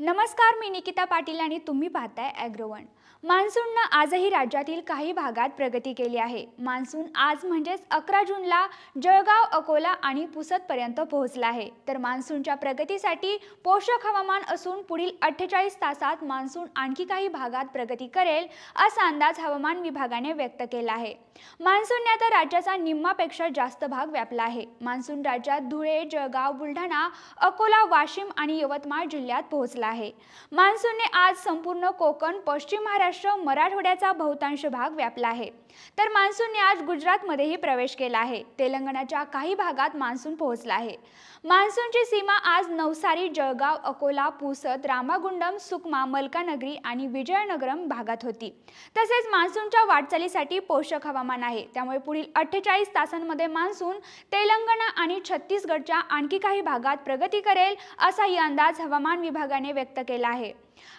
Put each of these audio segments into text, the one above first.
नमस्कार मी निकिता पाटील आणि तुम्ही पाहताय ॲग्रोवन मान्सूननं आजही राज्यातील काही भागात प्रगती केली आहे. मान्सून आज म्हणजेच अकरा जूनला जळगाव अकोला आणि पुसदपर्यंत पोहोचला आहे. तर मान्सूनच्या प्रगतीसाठी पोषक हवामान असून पुढील अठ्ठेचाळीस तासात मान्सून आणखी काही भागात प्रगती करेल असा अंदाज हवामान विभागाने व्यक्त केला आहे. मान्सूनने आता राज्याचा निम्मापेक्षा जास्त भाग व्यापला आहे. मान्सून राज्यात धुळे जळगाव बुलढाणा अकोला वाशिम आणि यवतमाळ जिल्ह्यात पोहोचला आहे. मान्सूनने आज संपूर्ण कोकण पश्चिम महाराष्ट्र मराठवाड्याचा बहुतांश भाग व्यापला आहे. तर मान्सूनने आज गुजरातमध्येही प्रवेश केला आहे. तेलंगणाच्या काही भागात मान्सून पोहोचला आहे. मान्सूनची सीमा आज नवसारी जळगाव अकोला पुसद रामागुंडम सुकमा मलकानगरी आणि विजयनगरम भागात होती. तसेच मान्सूनच्या वाटचालीसाठी पोषक हवामान आहे. त्यामुळे पुढील अठ्ठेचाळीस तासांमध्ये मान्सून तेलंगणा आणि छत्तीसगडच्या आणखी काही भागात प्रगती करेल असाही अंदाज हवामान विभागाने व्यक्त केला आहे.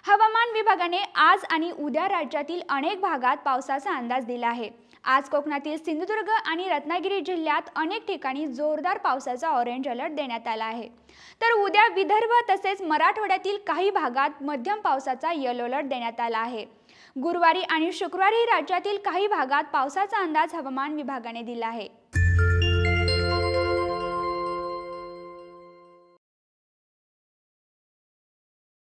हवामान विभागाने आज आणि उद्या राज्यातील अनेक भागात पावसाचा अंदाज दिला आहे. आज कोकणातील सिंधुदुर्ग आणि रत्नागिरी जिल्ह्यात अनेक ठिकाणी जोरदार पावसाचा ऑरेंज अलर्ट देण्यात आला आहे. तर उद्या विदर्भ तसेच मराठवाड्यातील काही भागात मध्यम पावसाचा येलो अलर्ट देण्यात आला आहे. गुरुवारी आणि शुक्रवारी राज्यातील काही भागात पावसाचा अंदाज हवामान विभागाने दिला आहे.